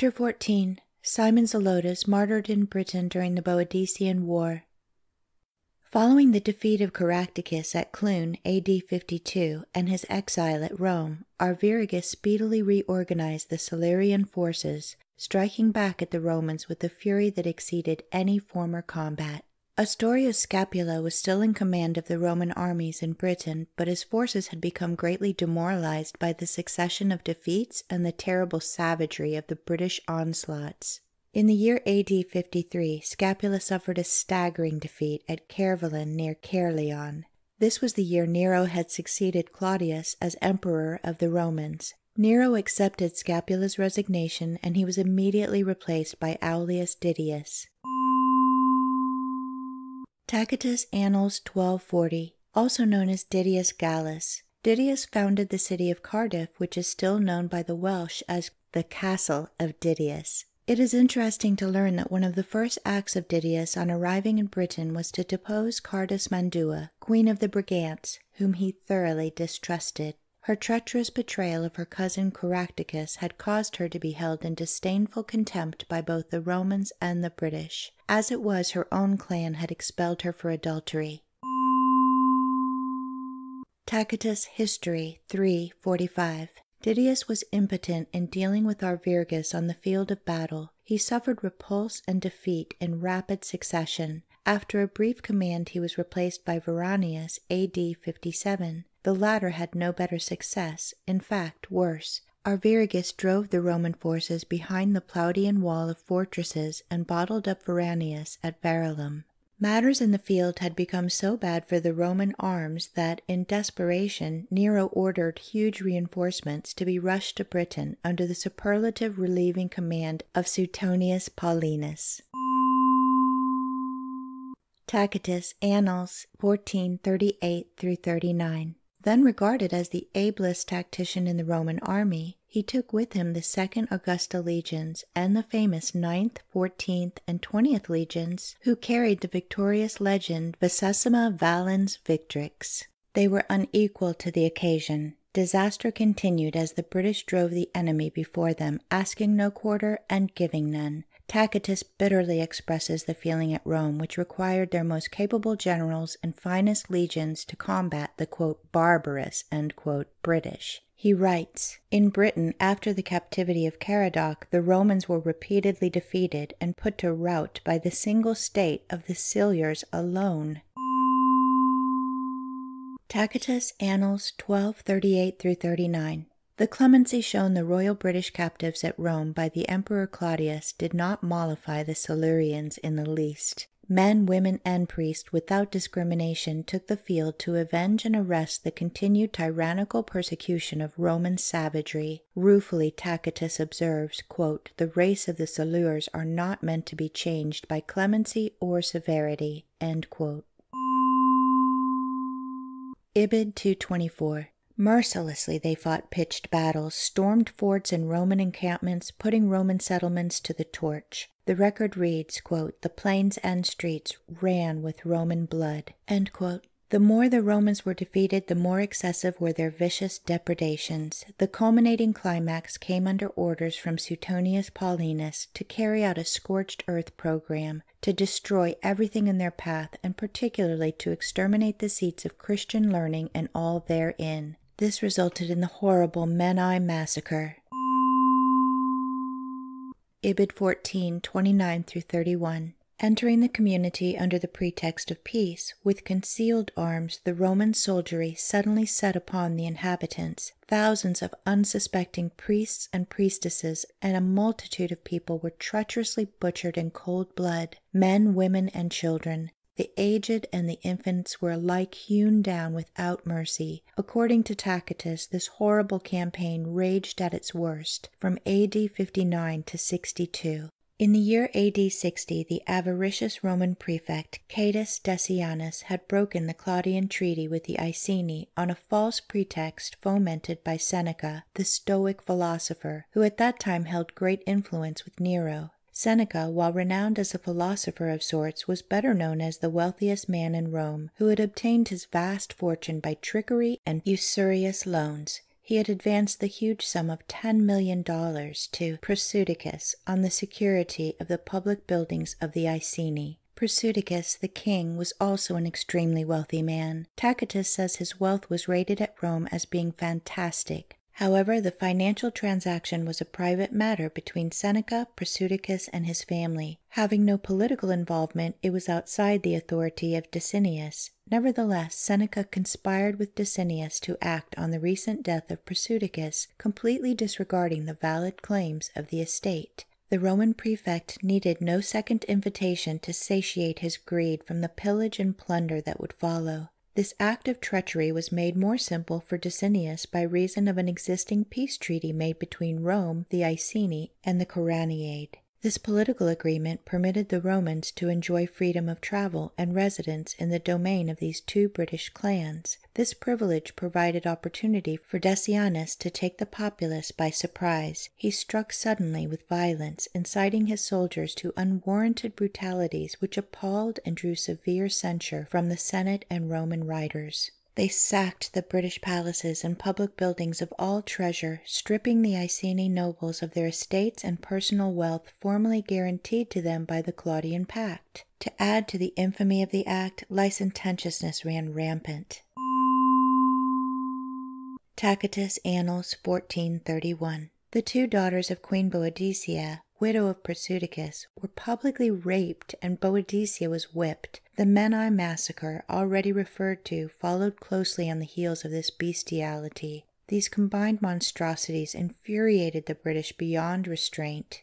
Chapter 14 Simon Zelotes martyred in Britain during the Boadicean War. Following the defeat of Caractacus at Clun AD 52 and his exile at Rome, Arviragus speedily reorganized the Silurian forces, striking back at the Romans with a fury that exceeded any former combat. Ostorius Scapula was still in command of the Roman armies in Britain, but his forces had become greatly demoralized by the succession of defeats and the terrible savagery of the British onslaughts. In the year AD 53, Scapula suffered a staggering defeat at Cervalin near Caerleon. This was the year Nero had succeeded Claudius as emperor of the Romans. Nero accepted Scapula's resignation and he was immediately replaced by Aulus Didius. Tacitus Annals 1240, also known as Didius Gallus. Didius founded the city of Cardiff, which is still known by the Welsh as the Castle of Didius. It is interesting to learn that one of the first acts of Didius on arriving in Britain was to depose Cartismandua, queen of the Brigantes, whom he thoroughly distrusted. Her treacherous betrayal of her cousin Caractacus had caused her to be held in disdainful contempt by both the Romans and the British. As it was, her own clan had expelled her for adultery. Tacitus History 345 Didius was impotent in dealing with Arviragus on the field of battle. He suffered repulse and defeat in rapid succession. After a brief command, he was replaced by Veranius A.D. 57. The latter had no better success, in fact, worse. Arviragus drove the Roman forces behind the Plaudian wall of fortresses and bottled up Veranius at Verulam. Matters in the field had become so bad for the Roman arms that, in desperation, Nero ordered huge reinforcements to be rushed to Britain under the superlative relieving command of Suetonius Paulinus. Tacitus, Annals 1438 39. Then regarded as the ablest tactician in the Roman army, he took with him the Second Augusta legions and the famous Ninth, Fourteenth, and Twentieth legions, who carried the victorious legend Vicessima Valens Victrix. They were unequal to the occasion. Disaster continued as the British drove the enemy before them, asking no quarter and giving none. Tacitus bitterly expresses the feeling at Rome, which required their most capable generals and finest legions to combat the quote, barbarous quote, British. He writes In Britain, after the captivity of Caradoc, the Romans were repeatedly defeated and put to rout by the single state of the Silures alone. Tacitus Annals 1238 39. The clemency shown the royal British captives at Rome by the Emperor Claudius did not mollify the Silurians in the least. Men, women, and priests, without discrimination, took the field to avenge and arrest the continued tyrannical persecution of Roman savagery. Ruefully, Tacitus observes, quote, The race of the Silures are not meant to be changed by clemency or severity. Ibid 224. Mercilessly they fought pitched battles, stormed forts and Roman encampments, putting Roman settlements to the torch. The record reads, quote, The plains and streets ran with Roman blood. The more the Romans were defeated, the more excessive were their vicious depredations. The culminating climax came under orders from Suetonius Paulinus to carry out a scorched earth program, to destroy everything in their path, and particularly to exterminate the seats of Christian learning and all therein. This resulted in the horrible Menai massacre. Ibid 14, 29 through 31. Entering the community under the pretext of peace, with concealed arms, the Roman soldiery suddenly set upon the inhabitants. Thousands of unsuspecting priests and priestesses and a multitude of people were treacherously butchered in cold blood. Men, women, and children, the aged and the infants were alike hewn down without mercy. According to Tacitus, this horrible campaign raged at its worst from AD 59 to 62. In the year AD 60, the avaricious Roman prefect Catus Decianus had broken the Claudian treaty with the Iceni on a false pretext fomented by Seneca, the Stoic philosopher, who at that time held great influence with Nero. Seneca, while renowned as a philosopher of sorts, was better known as the wealthiest man in Rome, who had obtained his vast fortune by trickery and usurious loans. he had advanced the huge sum of ten million dollars to Prasutagus on the security of the public buildings of the Iceni. Prasutagus, the king, was also an extremely wealthy man. Tacitus says his wealth was rated at Rome as being fantastic. However, the financial transaction was a private matter between Seneca, Prasutagus, and his family. Having no political involvement, it was outside the authority of Decianus. Nevertheless, Seneca conspired with Decianus to act on the recent death of Prasutagus, completely disregarding the valid claims of the estate. The Roman prefect needed no second invitation to satiate his greed from the pillage and plunder that would follow. This act of treachery was made more simple for Decianus by reason of an existing peace treaty made between Rome, the Iceni, and the Coraniad. This political agreement permitted the Romans to enjoy freedom of travel and residence in the domain of these two British clans. This privilege provided opportunity for Decianus to take the populace by surprise. He struck suddenly with violence, inciting his soldiers to unwarranted brutalities which appalled and drew severe censure from the Senate and Roman writers. They sacked the British palaces and public buildings of all treasure, stripping the Iceni nobles of their estates and personal wealth formerly guaranteed to them by the Claudian Pact. To add to the infamy of the act, licentiousness ran rampant. Tacitus Annals 1431 The two daughters of Queen Boadicea widow of Prasutagus, were publicly raped and Boadicea was whipped. The Menai massacre, already referred to, followed closely on the heels of this bestiality. These combined monstrosities infuriated the British beyond restraint.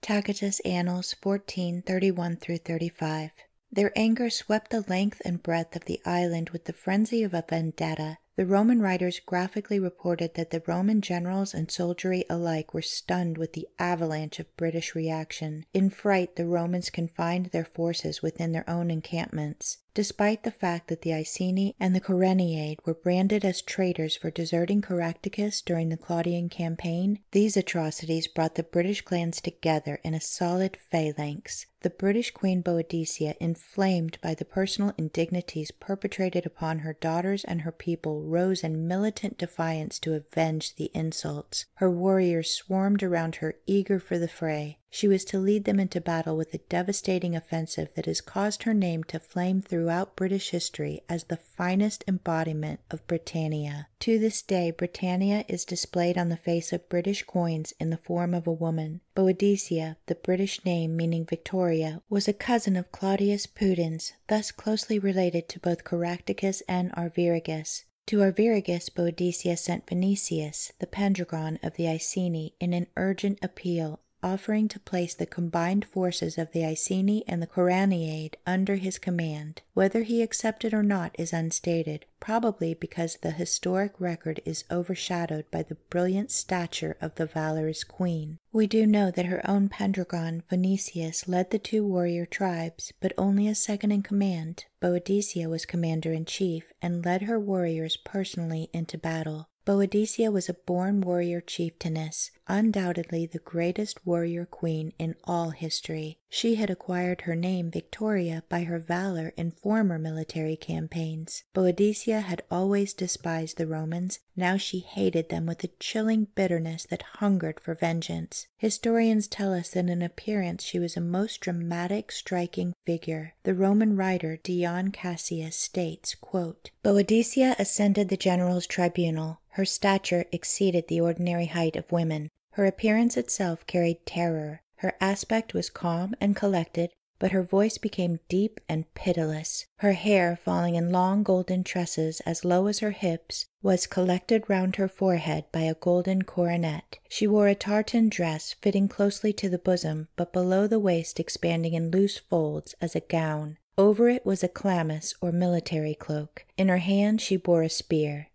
Tacitus Annals 14 31 35. Their anger swept the length and breadth of the island with the frenzy of a vendetta. The Roman writers graphically reported that the Roman generals and soldiery alike were stunned with the avalanche of British reaction. In fright, the Romans confined their forces within their own encampments. Despite the fact that the Iceni and the Coroniae were branded as traitors for deserting Caractacus during the Claudian campaign, these atrocities brought the British clans together in a solid phalanx. The British Queen Boadicea, inflamed by the personal indignities perpetrated upon her daughters and her people, rose in militant defiance to avenge the insults. Her warriors swarmed around her, eager for the fray. She was to lead them into battle with a devastating offensive that has caused her name to flame throughout British history as the finest embodiment of Britannia. To this day, Britannia is displayed on the face of British coins in the form of a woman. Boadicea, the British name meaning Victoria, was a cousin of Claudius Pudens, thus closely related to both Caractacus and Arviragus. To Arviragus, Boadicea sent Vinicius, the Pendragon of the Iceni, in an urgent appeal offering to place the combined forces of the Iceni and the Coraniad under his command. Whether he accepted or not is unstated, probably because the historic record is overshadowed by the brilliant stature of the valorous queen. We do know that her own Pendragon, Vinicius, led the two warrior tribes, but only as second in command. Boadicea was commander in chief and led her warriors personally into battle. Boadicea was a born warrior chieftainess, undoubtedly the greatest warrior queen in all history. She had acquired her name Victoria by her valor in former military campaigns. Boadicea had always despised the Romans, now she hated them with a chilling bitterness that hungered for vengeance. Historians tell us that in appearance she was a most dramatic, striking figure. The Roman writer Dion Cassius states, quote, Boadicea ascended the general's tribunal. Her stature exceeded the ordinary height of women. Her appearance itself carried terror. Her aspect was calm and collected, but her voice became deep and pitiless. Her hair, falling in long golden tresses as low as her hips, was collected round her forehead by a golden coronet. She wore a tartan dress fitting closely to the bosom, but below the waist expanding in loose folds as a gown. Over it was a chlamys or military cloak. In her hand she bore a spear.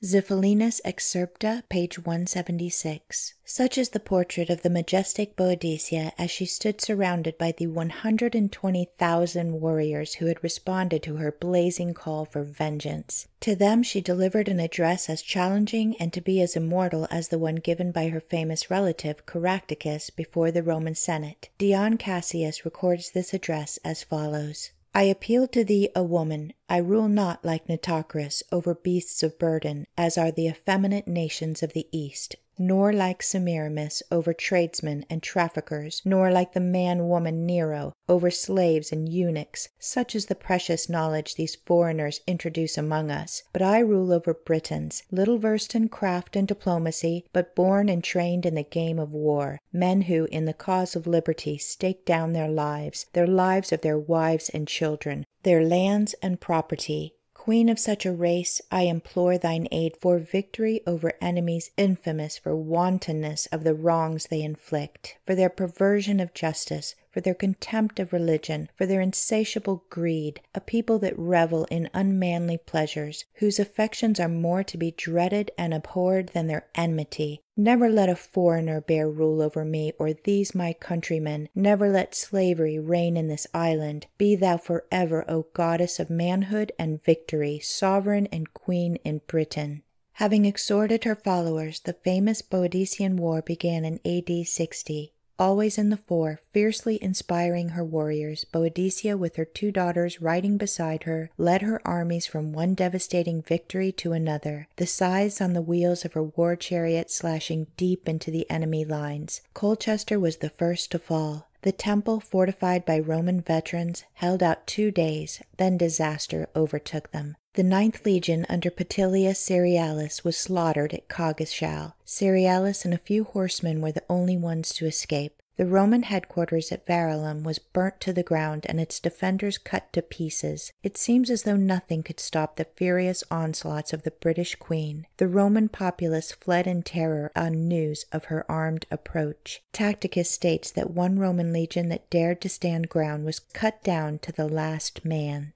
Xiphilinus Excerpta, page 176. Such is the portrait of the majestic Boadicea as she stood surrounded by the 120,000 warriors who had responded to her blazing call for vengeance. To them she delivered an address as challenging and to be as immortal as the one given by her famous relative Caractacus before the Roman Senate. Dion Cassius records this address as follows. I appeal to thee, a woman. I rule not like Nitocris over beasts of burden, as are the effeminate nations of the East nor like Semiramis over tradesmen and traffickers, nor like the man woman Nero over slaves and eunuchs, such is the precious knowledge these foreigners introduce among us. But I rule over Britons, little versed in craft and diplomacy, but born and trained in the game of war, men who, in the cause of liberty, stake down their lives, their lives of their wives and children, their lands and property, Queen of such a race, I implore thine aid for victory over enemies infamous for wantonness of the wrongs they inflict, for their perversion of justice, for their contempt of religion, for their insatiable greed, a people that revel in unmanly pleasures, whose affections are more to be dreaded and abhorred than their enmity. Never let a foreigner bear rule over me or these my countrymen. Never let slavery reign in this island. Be thou forever, O goddess of manhood and victory, sovereign and queen in Britain. Having exhorted her followers, the famous Boadicean War began in AD 60. Always in the fore, fiercely inspiring her warriors, Boadicea, with her two daughters riding beside her, led her armies from one devastating victory to another, the scythes on the wheels of her war chariot slashing deep into the enemy lines. Colchester was the first to fall. The temple, fortified by Roman veterans, held out two days, then disaster overtook them. The Ninth Legion under Petilius Cerealis was slaughtered at Coggeshall. Cerealis and a few horsemen were the only ones to escape. The Roman headquarters at Verulam was burnt to the ground and its defenders cut to pieces. It seems as though nothing could stop the furious onslaughts of the British Queen. The Roman populace fled in terror on news of her armed approach. Tacitus states that one Roman legion that dared to stand ground was cut down to the last man.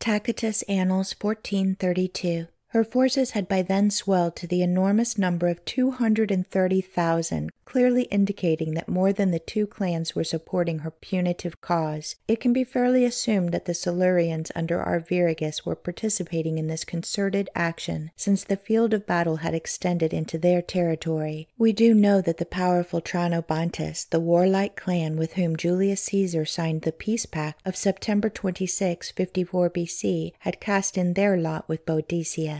Tacitus Annals 1432 her forces had by then swelled to the enormous number of 230,000, clearly indicating that more than the two clans were supporting her punitive cause. It can be fairly assumed that the Silurians under Arviragus were participating in this concerted action, since the field of battle had extended into their territory. We do know that the powerful Trinobantes, the warlike clan with whom Julius Caesar signed the peace pact of September 26, 54 BC, had cast in their lot with Boadicea.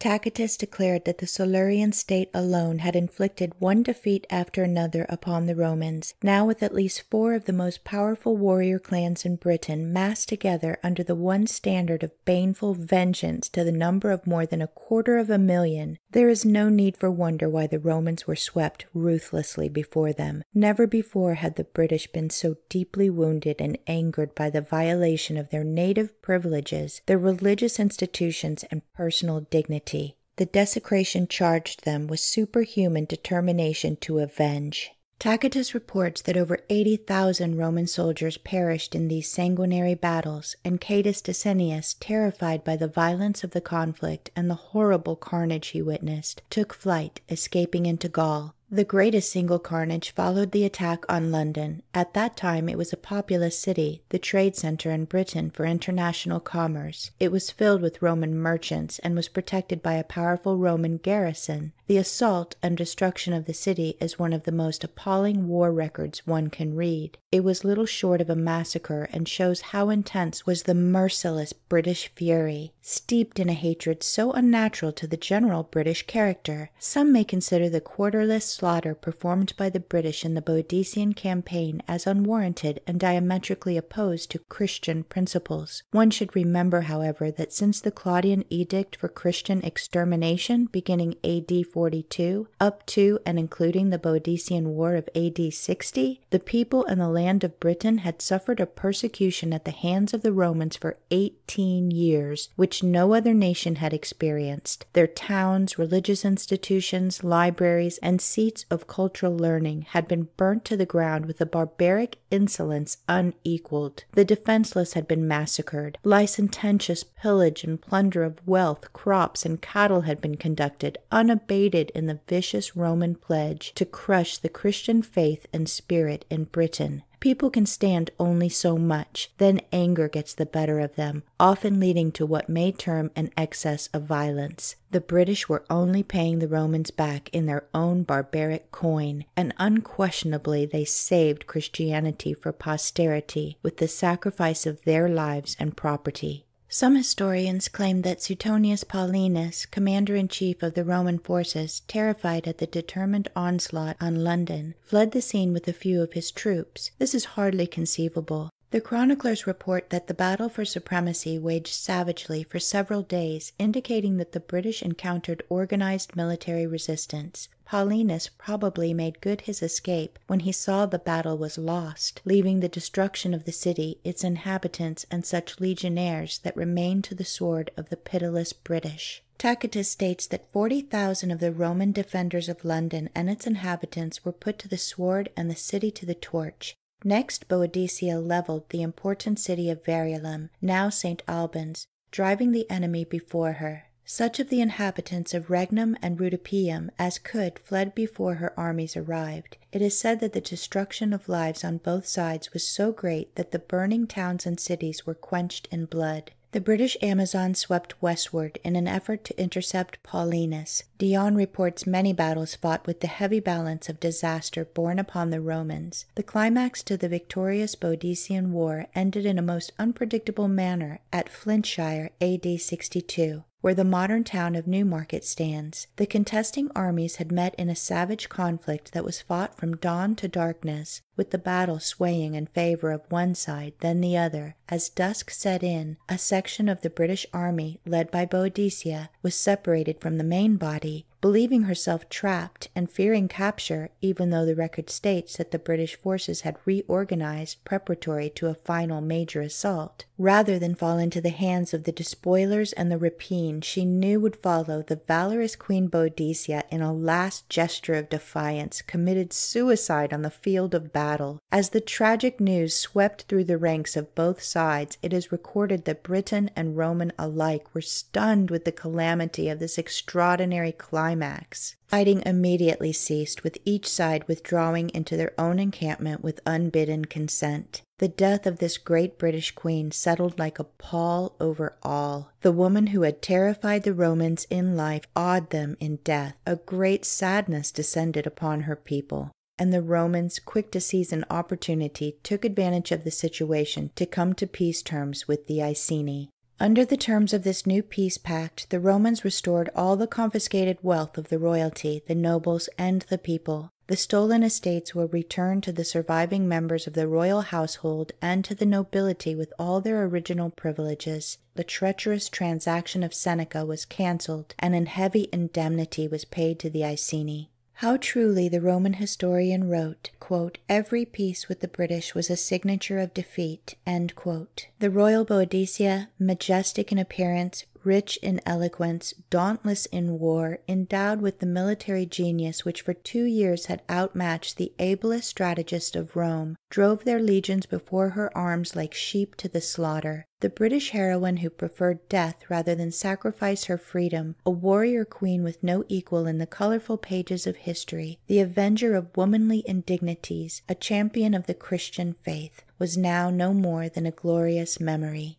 Tacitus declared that the Silurian state alone had inflicted one defeat after another upon the Romans. Now, with at least four of the most powerful warrior clans in Britain massed together under the one standard of baneful vengeance to the number of more than a quarter of a million, there is no need for wonder why the Romans were swept ruthlessly before them. Never before had the British been so deeply wounded and angered by the violation of their native privileges, their religious institutions, and personal dignity. The desecration charged them with superhuman determination to avenge. Tacitus reports that over 80,000 Roman soldiers perished in these sanguinary battles, and Catus Decianus, terrified by the violence of the conflict and the horrible carnage he witnessed, took flight, escaping into Gaul. The greatest single carnage followed the attack on London. At that time, it was a populous city, the trade center in Britain for international commerce. It was filled with Roman merchants and was protected by a powerful Roman garrison. The assault and destruction of the city is one of the most appalling war records one can read. It was little short of a massacre and shows how intense was the merciless British fury, steeped in a hatred so unnatural to the general British character. Some may consider the quarterless slaughter performed by the British in the Boadician campaign as unwarranted and diametrically opposed to Christian principles. One should remember, however, that since the Claudian edict for Christian extermination beginning AD 42 up to and including the Boadician War of AD 60, the people in the land of Britain had suffered a persecution at the hands of the Romans for 18 years, which no other nation had experienced. Their towns, religious institutions, libraries, and seats seats of cultural learning had been burnt to the ground with a barbaric insolence unequaled. The defenseless had been massacred. Licentious pillage and plunder of wealth, crops, and cattle had been conducted, unabated in the vicious Roman pledge to crush the Christian faith and spirit in Britain. People can stand only so much, then anger gets the better of them, often leading to what may term an excess of violence. The British were only paying the Romans back in their own barbaric coin, and unquestionably they saved Christianity for posterity with the sacrifice of their lives and property. Some historians claim that Suetonius Paulinus, commander in chief of the Roman forces, terrified at the determined onslaught on London, fled the scene with a few of his troops. This is hardly conceivable. The chroniclers report that the battle for supremacy waged savagely for several days, indicating that the British encountered organized military resistance. Paulinus probably made good his escape when he saw the battle was lost, leaving the destruction of the city, its inhabitants, and such legionaries that remained to the sword of the pitiless British. Tacitus states that 40,000 of the Roman defenders of London and its inhabitants were put to the sword and the city to the torch. Next Boadicea levelled the important city of Verulam, now St. Albans, driving the enemy before her. Such of the inhabitants of Regnum and Rudopium as could fled before her armies arrived. It is said that the destruction of lives on both sides was so great that the burning towns and cities were quenched in blood. The British Amazon swept westward in an effort to intercept Paulinus. Dion reports many battles fought with the heavy balance of disaster borne upon the Romans. The climax to the victorious Boadician War ended in a most unpredictable manner at Flintshire AD 62 where the modern town of Newmarket stands. The contesting armies had met in a savage conflict that was fought from dawn to darkness, with the battle swaying in favor of one side, then the other. As dusk set in, a section of the British army, led by Boadicea, was separated from the main body body Believing herself trapped and fearing capture, even though the record states that the British forces had reorganized preparatory to a final major assault, rather than fall into the hands of the despoilers and the rapine she knew would follow, the valorous Queen Boadicea, in a last gesture of defiance, committed suicide on the field of battle. As the tragic news swept through the ranks of both sides, it is recorded that Briton and Roman alike were stunned with the calamity of this extraordinary climate climax. Fighting immediately ceased, with each side withdrawing into their own encampment with unbidden consent. The death of this great British queen settled like a pall over all. The woman who had terrified the Romans in life awed them in death. A great sadness descended upon her people and the Romans, quick to seize an opportunity, took advantage of the situation to come to peace terms with the Iceni. Under the terms of this new peace pact, the Romans restored all the confiscated wealth of the royalty, the nobles, and the people. The stolen estates were returned to the surviving members of the royal household and to the nobility with all their original privileges. The treacherous transaction of Seneca was cancelled, and an heavy indemnity was paid to the Iceni. How truly the Roman historian wrote, quote, Every peace with the British was a signature of defeat. The royal Boadicea, majestic in appearance, rich in eloquence, dauntless in war, endowed with the military genius which for two years had outmatched the ablest strategist of Rome, drove their legions before her arms like sheep to the slaughter. The British heroine who preferred death rather than sacrifice her freedom, a warrior queen with no equal in the colorful pages of history, the avenger of womanly indignities, a champion of the Christian faith, was now no more than a glorious memory.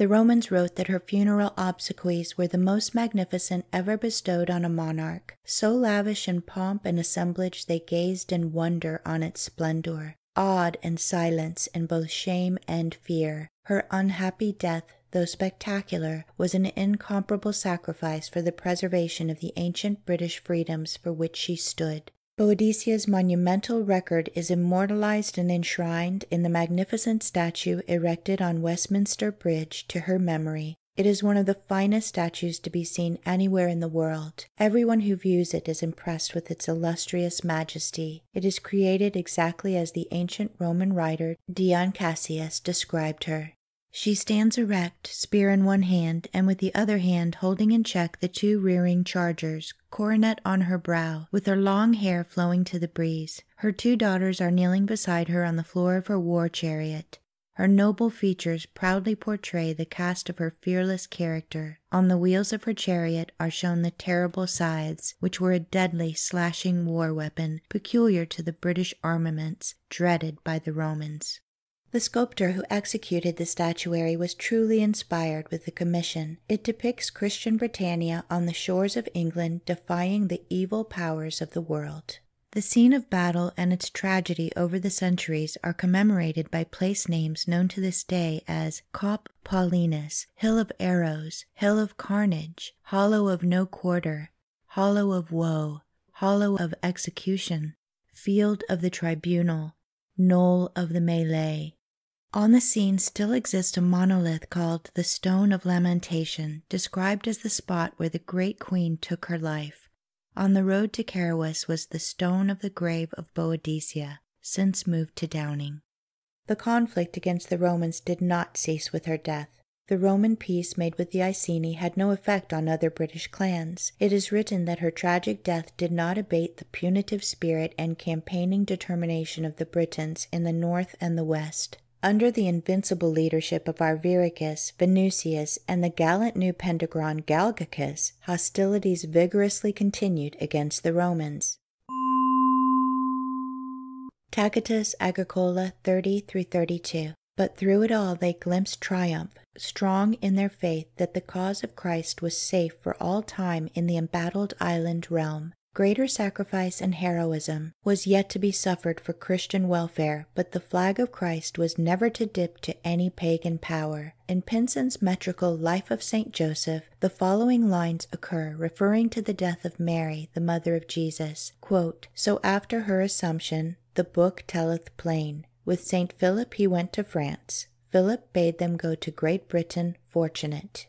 The Romans wrote that her funeral obsequies were the most magnificent ever bestowed on a monarch. So lavish in pomp and assemblage they gazed in wonder on its splendor, awed in silence in both shame and fear. Her unhappy death, though spectacular, was an incomparable sacrifice for the preservation of the ancient British freedoms for which she stood. Boadicea's monumental record is immortalized and enshrined in the magnificent statue erected on Westminster Bridge to her memory. It is one of the finest statues to be seen anywhere in the world. Everyone who views it is impressed with its illustrious majesty. It is created exactly as the ancient Roman writer Dion Cassius described her. She stands erect, spear in one hand, and with the other hand holding in check the two rearing chargers, coronet on her brow, with her long hair flowing to the breeze. Her two daughters are kneeling beside her on the floor of her war chariot. Her noble features proudly portray the cast of her fearless character. On the wheels of her chariot are shown the terrible scythes, which were a deadly, slashing war weapon peculiar to the British armaments, dreaded by the Romans. The sculptor who executed the statuary was truly inspired with the commission. It depicts Christian Britannia on the shores of England defying the evil powers of the world. The scene of battle and its tragedy over the centuries are commemorated by place names known to this day as Cop Paulinus, Hill of Arrows, Hill of Carnage, Hollow of No Quarter, Hollow of Woe, Hollow of Execution, Field of the Tribunal, Knoll of the Mêlée. On the scene still exists a monolith called the Stone of Lamentation, described as the spot where the great queen took her life. On the road to Caerwys was the stone of the grave of Boadicea, since moved to Downing. The conflict against the Romans did not cease with her death. The Roman peace made with the Iceni had no effect on other British clans. It is written that her tragic death did not abate the punitive spirit and campaigning determination of the Britons in the north and the west. Under the invincible leadership of Arviragus, Venusius, and the gallant new Pendragon Galgacus, hostilities vigorously continued against the Romans. Tacitus Agricola 30 32. But through it all they glimpsed triumph, strong in their faith that the cause of Christ was safe for all time in the embattled island realm. Greater sacrifice and heroism was yet to be suffered for Christian welfare, but the flag of Christ was never to dip to any pagan power. In Pynson's metrical Life of St. Joseph, the following lines occur referring to the death of Mary, the mother of Jesus. Quote, so after her Assumption, the book telleth plain, with St. Philip he went to France. Philip bade them go to Great Britain fortunate.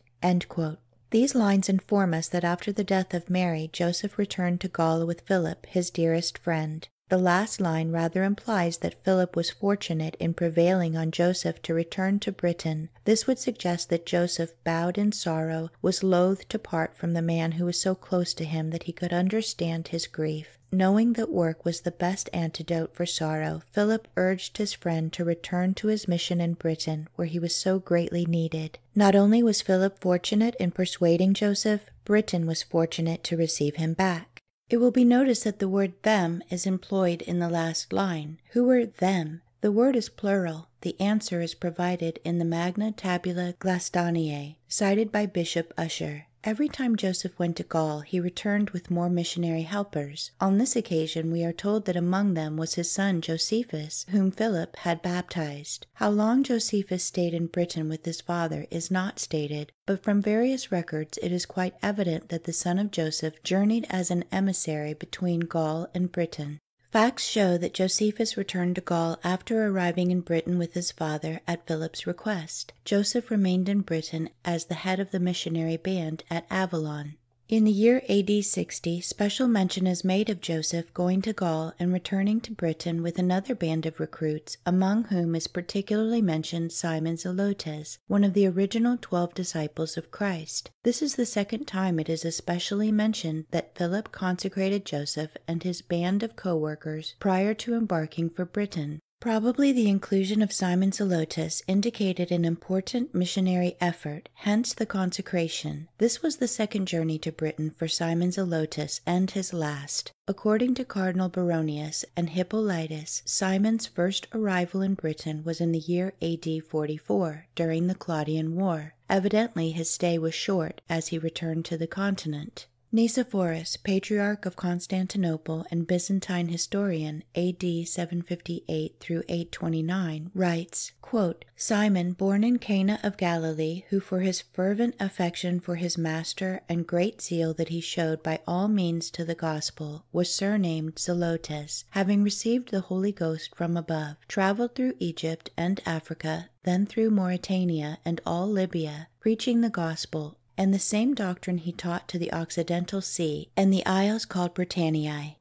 These lines inform us that after the death of Mary, Joseph returned to Gaul with Philip, his dearest friend. The last line rather implies that Philip was fortunate in prevailing on Joseph to return to Britain. This would suggest that Joseph, bowed in sorrow, was loath to part from the man who was so close to him that he could understand his grief. Knowing that work was the best antidote for sorrow, Philip urged his friend to return to his mission in Britain, where he was so greatly needed. Not only was Philip fortunate in persuading Joseph, Britain was fortunate to receive him back. It will be noticed that the word them is employed in the last line. Who were them? The word is plural. The answer is provided in the Magna Tabula Glastonii, cited by Bishop Ussher. Every time Joseph went to Gaul, he returned with more missionary helpers. On this occasion, we are told that among them was his son Josephus, whom Philip had baptized. How long Josephus stayed in Britain with his father is not stated, but from various records it is quite evident that the son of Joseph journeyed as an emissary between Gaul and Britain. Facts show that Josephus returned to Gaul after arriving in Britain with his father at Philip's request. Joseph remained in Britain as the head of the missionary band at Avalon. In the year AD 60, special mention is made of Joseph going to Gaul and returning to Britain with another band of recruits, among whom is particularly mentioned Simon Zelotes, one of the original twelve disciples of Christ. This is the second time it is especially mentioned that Philip consecrated Joseph and his band of co workers prior to embarking for Britain. Probably the inclusion of Simon Zelotes indicated an important missionary effort, hence the consecration. This was the second journey to Britain for Simon Zelotes and his last. According to Cardinal Baronius and Hippolytus, Simon's first arrival in Britain was in the year AD 44, during the Claudian War. Evidently his stay was short as he returned to the continent. Nicephorus, Patriarch of Constantinople and Byzantine historian, AD 758 through 829, writes, quote, Simon, born in Cana of Galilee, who for his fervent affection for his master and great zeal that he showed by all means to the gospel, was surnamed Zelotes, having received the Holy Ghost from above, traveled through Egypt and Africa, then through Mauritania and all Libya, preaching the gospel and the same doctrine he taught to the Occidental Sea and the isles called Britanniae.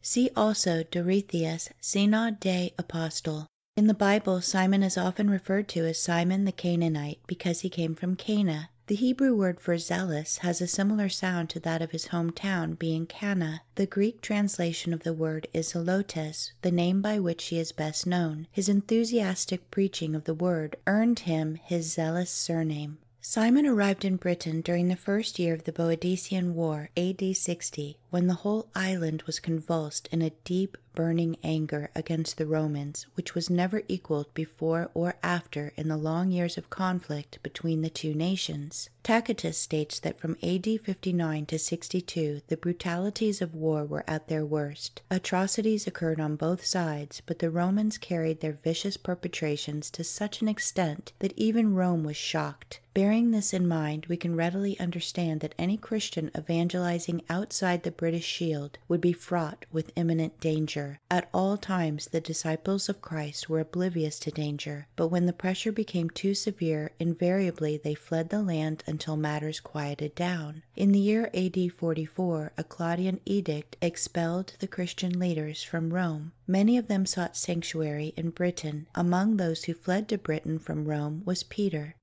See also Dorotheus, Synod de Apostle. In the Bible, Simon is often referred to as Simon the Canaanite because he came from Cana. The Hebrew word for zealous has a similar sound to that of his hometown, being Cana. The Greek translation of the word is zelotes, the name by which he is best known. His enthusiastic preaching of the word earned him his zealous surname. Simon arrived in Britain during the first year of the Boadicean War, AD 60, when the whole island was convulsed in a deep burning anger against the Romans, which was never equaled before or after in the long years of conflict between the two nations. Tacitus states that from AD 59 to 62 the brutalities of war were at their worst. Atrocities occurred on both sides, but the Romans carried their vicious perpetrations to such an extent that even Rome was shocked. Bearing this in mind, we can readily understand that any Christian evangelizing outside the British shield would be fraught with imminent danger. At all times, the disciples of Christ were oblivious to danger, but when the pressure became too severe, invariably they fled the land until matters quieted down. In the year AD 44, a Claudian edict expelled the Christian leaders from Rome. Many of them sought sanctuary in Britain. Among those who fled to Britain from Rome was Peter.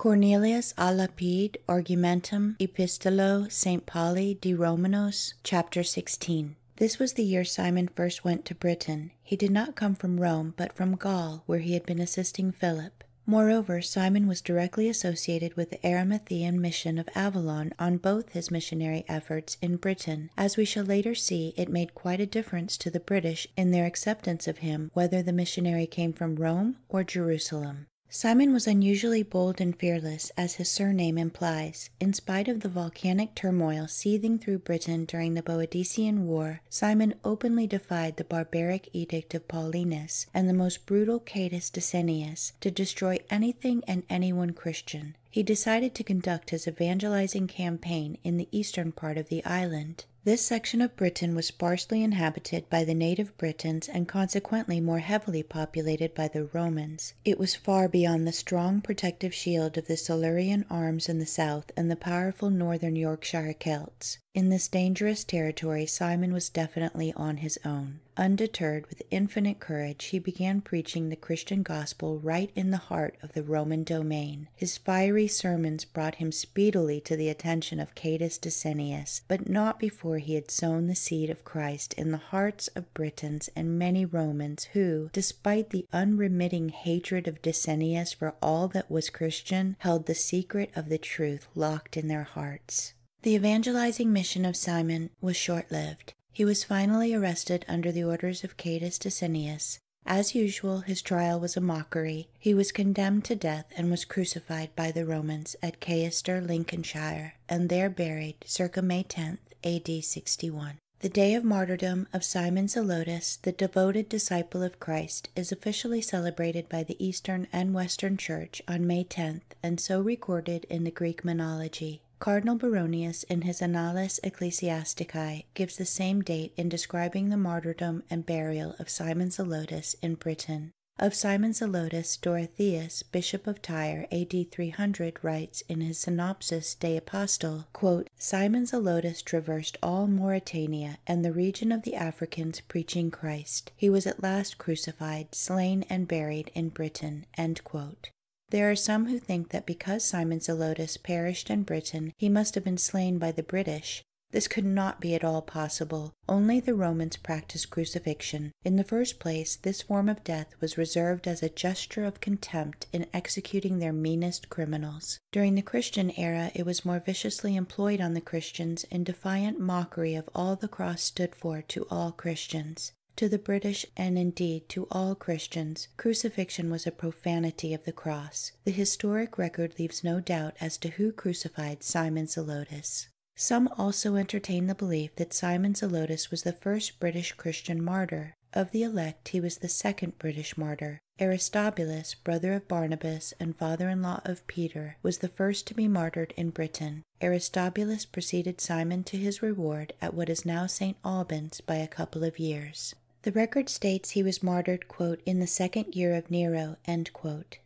Cornelius a Lapide Argumentum Epistolo St. Pauli de Romanos, chapter 16. This was the year Simon first went to Britain. He did not come from Rome, but from Gaul, where he had been assisting Philip. Moreover, Simon was directly associated with the Arimathean mission of Avalon on both his missionary efforts in Britain. As we shall later see, it made quite a difference to the British in their acceptance of him whether the missionary came from Rome or Jerusalem. Simon was unusually bold and fearless, as his surname implies. In spite of the volcanic turmoil seething through Britain during the Boadicean War, Simon openly defied the barbaric edict of Paulinus and the most brutal Catus Decianus to destroy anything and anyone Christian. He decided to conduct his evangelizing campaign in the eastern part of the island. This section of Britain was sparsely inhabited by the native Britons and consequently more heavily populated by the Romans. It was far beyond the strong protective shield of the Silurian arms in the south and the powerful northern Yorkshire Celts. In this dangerous territory, Simon was definitely on his own. Undeterred, with infinite courage, he began preaching the Christian gospel right in the heart of the Roman domain. His fiery sermons brought him speedily to the attention of Catus Decianus, but not before he had sown the seed of Christ in the hearts of Britons and many Romans who, despite the unremitting hatred of Decianus for all that was Christian, held the secret of the truth locked in their hearts. The evangelizing mission of Simon was short lived. He was finally arrested under the orders of Catus Decianus. As usual, his trial was a mockery. He was condemned to death and was crucified by the Romans at Caistor, Lincolnshire, and there buried circa May 10th, AD 61. The day of martyrdom of Simon Zelotes, the devoted disciple of Christ, is officially celebrated by the Eastern and Western Church on May 10th and so recorded in the Greek Menology. Cardinal Baronius, in his Annales Ecclesiastici, gives the same date in describing the martyrdom and burial of Simon Zelotes in Britain. Of Simon Zelotes, Dorotheus, Bishop of Tyre, AD 300, writes in his Synopsis de Apostle, quote, Simon Zelotes traversed all Mauritania and the region of the Africans preaching Christ. He was at last crucified, slain, and buried in Britain. End quote. There are some who think that because Simon Zelotes perished in Britain, he must have been slain by the British. This could not be at all possible. Only the Romans practiced crucifixion. In the first place, this form of death was reserved as a gesture of contempt in executing their meanest criminals. During the Christian era, it was more viciously employed on the Christians in defiant mockery of all the cross stood for to all Christians. To the British, and indeed to all Christians, crucifixion was a profanity of the cross. The historic record leaves no doubt as to who crucified Simon Zelotes. Some also entertain the belief that Simon Zelotes was the first British Christian martyr. Of the elect, he was the second British martyr. Aristobulus, brother of Barnabas and father in law of Peter, was the first to be martyred in Britain. Aristobulus preceded Simon to his reward at what is now St. Albans by a couple of years. The record states he was martyred, quote, in the second year of Nero,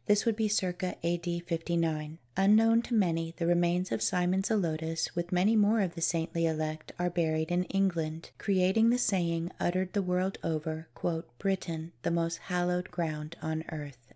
This would be circa AD 59. Unknown to many, the remains of Simon Zelotes, with many more of the saintly elect, are buried in England, creating the saying uttered the world over, quote, Britain, the most hallowed ground on earth.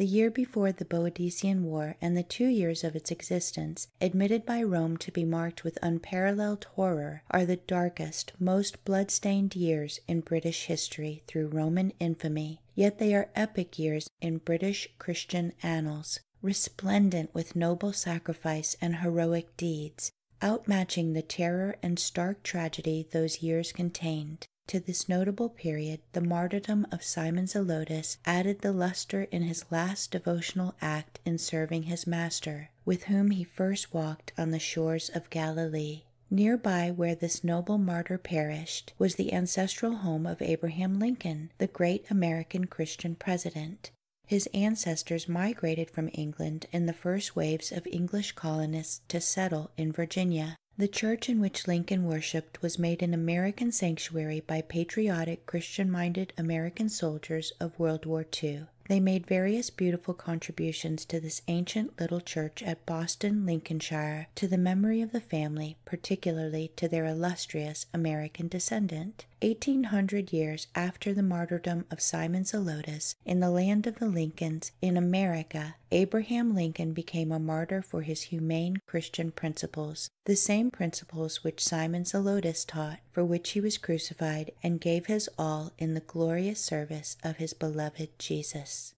The year before the Boadicean War and the two years of its existence, admitted by Rome to be marked with unparalleled horror, are the darkest, most blood-stained years in British history through Roman infamy, yet they are epic years in British Christian annals, resplendent with noble sacrifice and heroic deeds, outmatching the terror and stark tragedy those years contained. To this notable period, the martyrdom of Simon Zelotes added the luster in his last devotional act in serving his Master, with whom he first walked on the shores of Galilee. Near by where this noble martyr perished was the ancestral home of Abraham Lincoln, the great American Christian president. His ancestors migrated from England in the first waves of English colonists to settle in Virginia. The church in which Lincoln worshiped was made an American sanctuary by patriotic, Christian minded American soldiers of World War II. They made various beautiful contributions to this ancient little church at Boston, Lincolnshire, to the memory of the family, particularly to their illustrious American descendant. 1800 years after the martyrdom of Simon Zelotes in the land of the Lincolns in America, Abraham Lincoln became a martyr for his humane Christian principles, the same principles which Simon Zelotes taught, for which he was crucified and gave his all in the glorious service of his beloved Jesus.